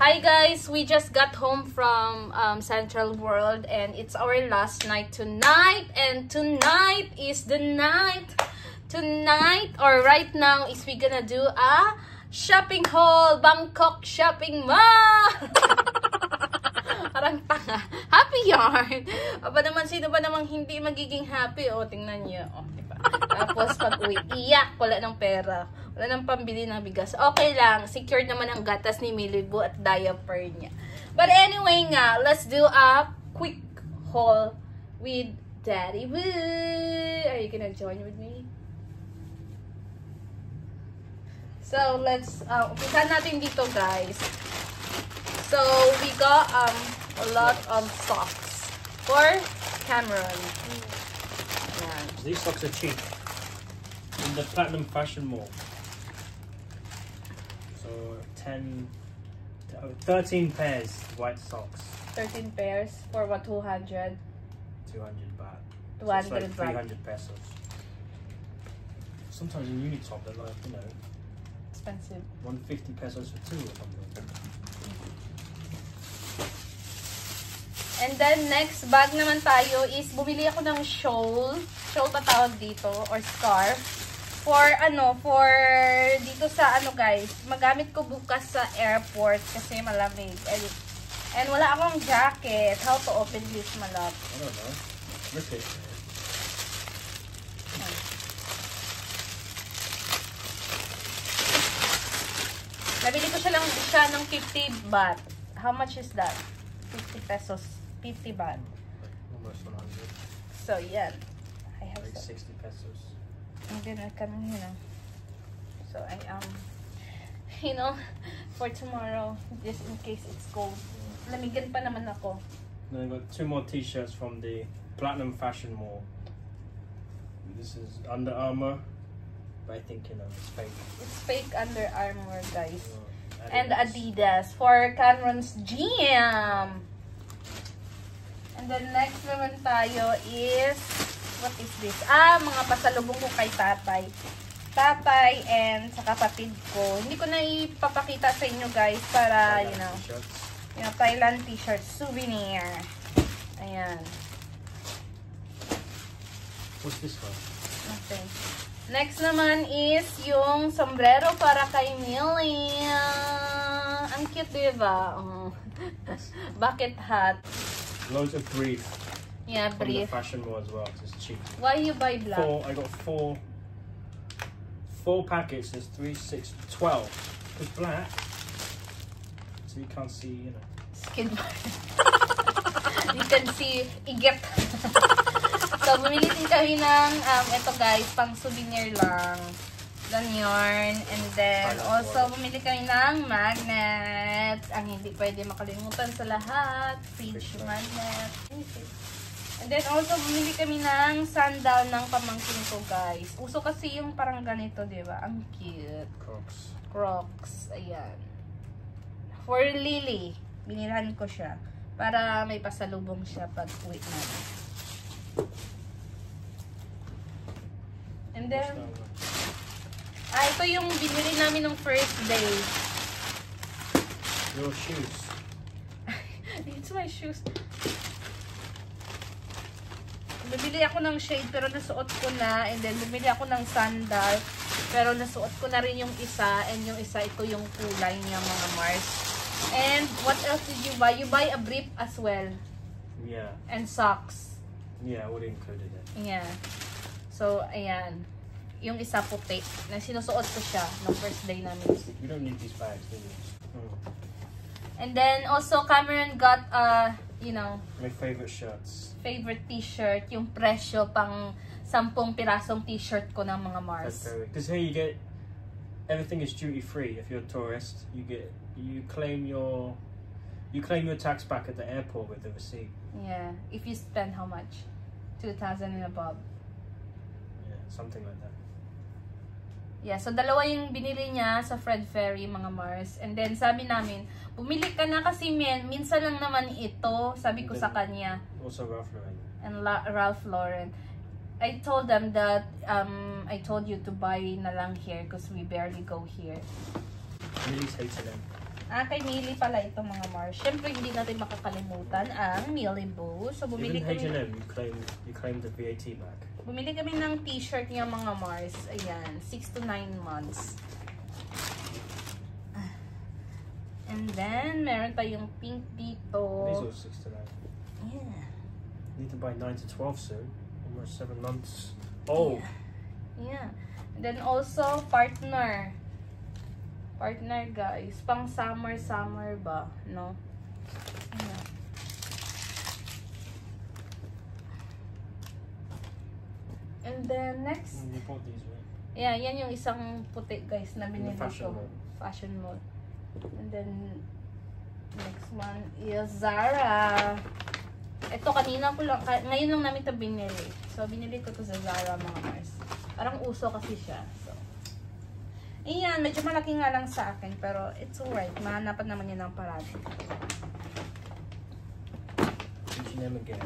Hi guys, we just got home from um, Central World and it's our last night tonight. And tonight is the night. Tonight or right now is we gonna do a shopping haul Bangkok shopping mall. Parang tanga. Happy yarn. Aba naman sino ba namang hindi magiging happy? O tingnan niyo. O diba? Tapos pag uwi iyak. Wala ng pera wala nang pambili ng bigas okay lang secured naman ang gatas ni Milibu at diaper niya but anyway nga let's do a quick haul with Daddy Boo are you gonna join with me So, let's, uh, umpisa natin dito, guys. So, we got, um, a lot of socks for Cameron. Ayan. These socks are cheap. In the Platinum Fashion Mall. So 10, uh, 13 pairs white socks. 13 pairs for what, 200? 200 baht. So 200 it's like baht. 300 pesos. Sometimes in Unitop they're like, you know, Expensive. 150 pesos for two or something. And then, next bag naman tayo is, bumili ako ng shawl. Shawl pa tawag dito, or scarf. For, ano, for, dito sa, ano guys, magamit ko bukas sa airport kasi malamig. And, and wala akong jacket. How to open this, malap? I don't know. Rip it. Nabili ko siya lang siya ng 50 baht. How much is that? 50 pesos. 50 baht. Almost 100. So, yan. I have Like some. 60 pesos. And then I can, you know. So, I, um, you know, for tomorrow, just in case it's cold. Lamigan pa naman ako. Then I've got two more t-shirts from the Platinum Fashion Mall. This is Under Armour, but I think you know it's fake. It's fake Under Armour, guys. Uh, And Adidas for Cameron's GM. And then next naman tayo is, what is this? Ah, mga pasalubong ko kay tatay. Tatay and sa kapatid ko. Hindi ko na ipapakita sa inyo guys para, you know, you know, Thailand t-shirt souvenir. Ayan. What's this one? Okay. Next naman is yung sombrero para kay Millie. Ang cute, diba? Oh. Bucket hat. Loads of brief Yeah, from brief. the Fashion Mall as well. 'cause It's cheap. Why you buy black? Four. I got four. Four packets. There's three, six, twelve. It's black, so you can't see. You know. Skin You can see iget. so, bumili din kami ng, um, ito guys, pang souvenir lang. Ganyan. And then, also, bumili kami ng magnets. Ang hindi pwede makalimutan sa lahat. Fridge magnet. And then, also, bumili kami ng sandal ng pamangkin ko, guys. Uso kasi yung parang ganito, di ba? Ang cute. Crocs. Crocs. Ayan. For Lily. Binilhan ko siya. Para may pasalubong siya pag uwi namin. And then, ah, ito yung binili namin ng first day. Your shoes. It's my shoes. Bumili ako ng shade pero nasuot ko na. And then, bumili ako ng sandal. Pero nasuot ko na rin yung isa. And yung isa, ito yung kulay niya mga Mars. And what else did you buy? You buy a brief as well. Yeah. And socks. Yeah, I would have included it. Yeah. So, ayan. Yung isa puti. Na sinusuot ko siya nung first day namin. You don't need these bags, do you? Hmm. And then, also, Cameron got, uh, you know, My favorite shirts. favorite t-shirt. Yung presyo pang sampung pirasong t-shirt ko ng mga Mars. Because here you get everything is duty free. If you're a tourist, you get you claim your you claim your tax back at the airport with the receipt. Yeah. If you spend how much? 2,000 and above. Yeah, something like that. Yeah, so dalawa yung binili niya sa Fred Ferry, mga Mars. And then sabi namin, bumili ka na kasi min minsan lang naman ito, sabi ko sa kanya. Also Ralph Lauren. And La- Ralph Lauren. I told them that um I told you to buy na lang here because we barely go here. Millie's hated them. Ah, kay Millie pala ito mga Mars. Siyempre, hindi natin makakalimutan ang Millie Boo. So, bumili Even kami, H&M, you claim you claim the VAT back. Bumili kami ng t-shirt niya mga Mars. Ayan, 6 to 9 months. And then, meron tayong pink dito. These are six to nine. Yeah. Need to buy nine to twelve soon. Almost seven months. Oh, Yeah. And then also, partner. Partner, guys. Pang summer-summer ba? No? Yeah. And then, next. bought these, right? Yeah, yan yung isang puti, guys, na binili fashion ko. mall. Fashion mall. And then, next one is Zara. Ito, kanina ko lang, ka- ngayon lang namin ito binili. So, binili ko to sa Zara, mga Mars. Parang uso kasi siya. So, Ayan, medyo malaki nga lang sa akin, pero it's alright. Mahanapan naman yun ng parati. H&M again.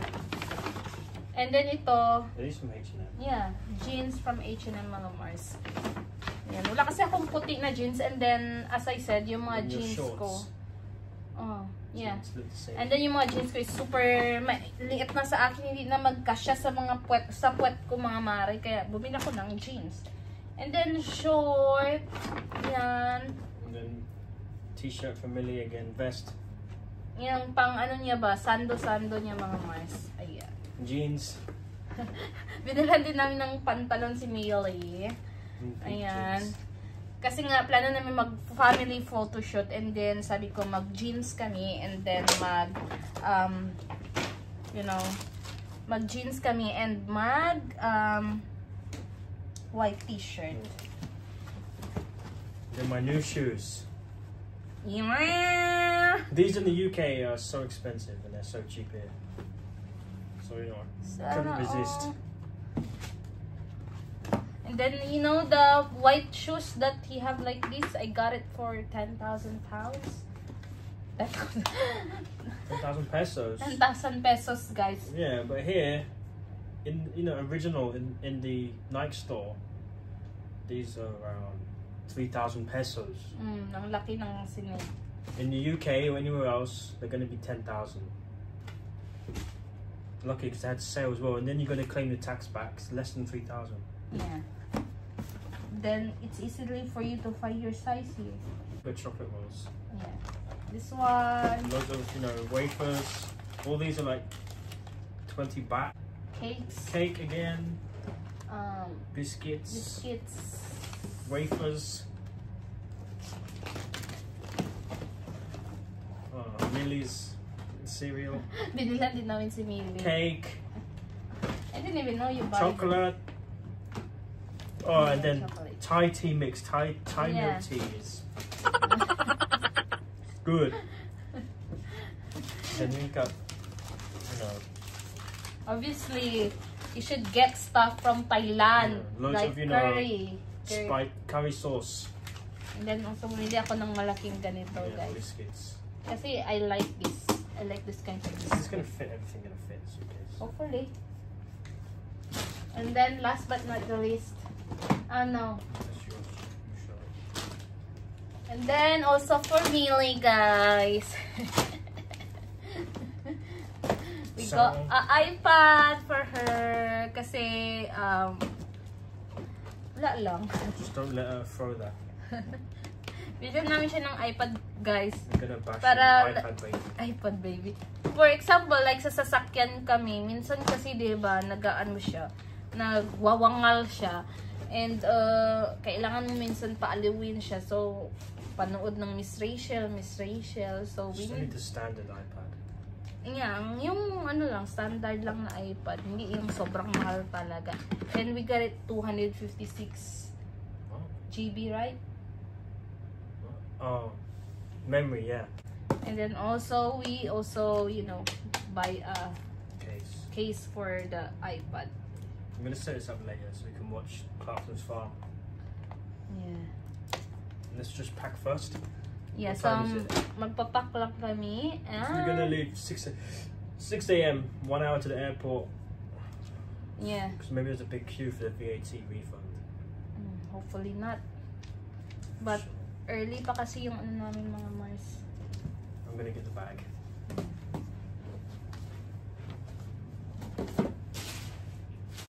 And then ito, Are these from H&M? Yeah, jeans from H&M mga Mars. Yan. Wala kasi akong puti na jeans and then, as I said, yung mga And your jeans shorts. ko. Oh, yeah. The same. And then yung mga jeans ko is super liit na sa akin, hindi na magkasya sa mga puwet, sa puwet ko mga mare. Kaya bumili ako ng jeans. And then short, yan. And then t-shirt from Millie again. Vest. Yung pang ano niya ba, sando-sando niya mga Mars. Ayan. Jeans. Binilhan din namin ng pantalon si pink Ayan. Kasi nga, plano namin mag-family photoshoot and then sabi ko mag-jeans kami and then mag, um, you know, mag-jeans kami and mag, um, white t-shirt. Then my new shoes. Yeah! These in the UK are so expensive and they're so cheap here. So you know, Sana couldn't resist. all. And then, you know, the white shoes that he have like this, I got it for 10,000 pounds. That Ten thousand pesos. 10,000 pesos, guys. Yeah, but here, in you know, original in in the Nike store, these are around three thousand pesos. Mm, ang laki ng sinay. In the UK or anywhere else, they're going to be ten thousand. Lucky because they had sale as well, and then you're going to claim the tax back. It's less than three thousand. Yeah. Then it's easily for you to find your size here. The chocolate ones. Yeah. This one, Loads of you know wafers. All these are like twenty baht. cakes, Cake again. um, Biscuits. biscuits. Wafers. Oh, Millie's cereal. Binilan din namin si Millie. Cake. I didn't even know you buy Chocolate. Oh, and then Chocolate. Thai tea mix. Thai Thai Yeah. milk tea is good. Then you got, you know, Obviously, you should get stuff from Thailand. Yeah, loads like of, you know, curry. curry. spice curry sauce. And then also, bumili ako ng malaking ganito, Yeah, guys. biscuits. Kasi I like this. I like this kind of This is gonna fit everything. Gonna fit. in suitcase. Hopefully. And then, last but not the least, show it. And then also for Millie, guys. we So- got a iPad for her kasi um wala lang. Just don't let her throw that. Bigyan namin siya ng iPad, guys. Para- iPad baby. iPad baby. For example, like sa sasakyan kami, minsan kasi 'di ba, nagaan mo siya, nagwawangal siya. And uh, kailangan mo minsan paaliwin siya. So panood ng Miss Rachel, Miss Rachel. So we need the standard iPad. Yang, yung ano lang, standard lang na iPad. Hindi yung sobrang mahal talaga. And we got it 256 Oh. GB, right? Oh, memory, yeah. And then also, we also, you know, buy a Case. case for the iPad. I'm gonna set this up later so we can watch Clarkson's Farm. Yeah. Let's just pack first. Yeah, What so time is um, it? magpapak lang kami. So we're gonna leave six six a.m. One hour to the airport yeah. because maybe there's a big queue for the VAT refund. Mm, Hopefully not. But Early pa kasi yung ano namin mga Mars. I'm gonna get the bag.